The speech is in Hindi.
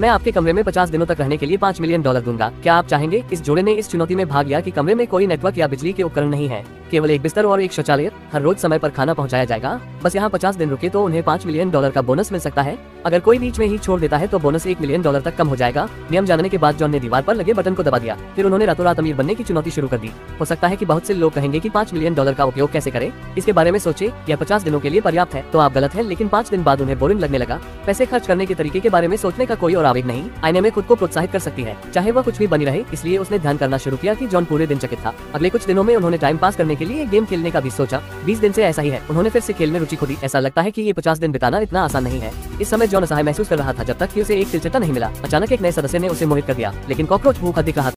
मैं आपके कमरे में पचास दिनों तक रहने के लिए पाँच मिलियन डॉलर दूँगा। क्या आप चाहेंगे इस जोड़े ने इस चुनौती में भाग लिया कि कमरे में कोई नेटवर्क या बिजली के उपकरण नहीं है? केवल एक बिस्तर और एक शौचालय? हर रोज समय पर खाना पहुँचाया जाएगा? बस यहाँ पचास दिन रुके तो उन्हें पाँच मिलियन डॉलर का बोनस मिल सकता है। अगर कोई बीच में ही छोड़ देता है तो बोनस एक मिलियन डॉलर तक कम हो जाएगा। नियम जानने के बाद जॉन ने दीवार पर लगे बटन को दबा दिया। फिर उन्होंने रातों रात अमीर बनने की चुनौती शुरू कर दी। हो सकता है कि बहुत से लोग कहेंगे कि पाँच मिलियन डॉलर का उपयोग कैसे करें? इसके बारे में सोचे या पचास दिनों के लिए पर्याप्त है। तो आप गलत है, लेकिन पाँच दिन बाद उन्हें बोरिंग लगने लगा। पैसे खर्च करने के तरीके के बारे में सोचने का कोई और आवेग नहीं, आईने में खुद को प्रोत्साहित कर सकती है। चाहे वह कुछ भी बनी रहे, इसलिए उसने ध्यान करना शुरू किया कि जॉन पूरे दिन चकित था। अगले कुछ दिनों में उन्होंने टाइम पास करने के लिए गेम खेलने का भी सोचा। बीस दिन ऐसी ऐसा ही है। उन्होंने फिर से खेल में रुचि खोदी। ऐसा लगता है की ये पचास दिन बिताना इतना आसान नहीं है। इस समय जॉन असहाय महसूस कर रहा था जब तक की उसे एक चिलचटा नहीं मिला। अचानक एक नए सदस्य ने उसे मोहित कर दिया, लेकिन कॉकरोच भूखा दिख रहा था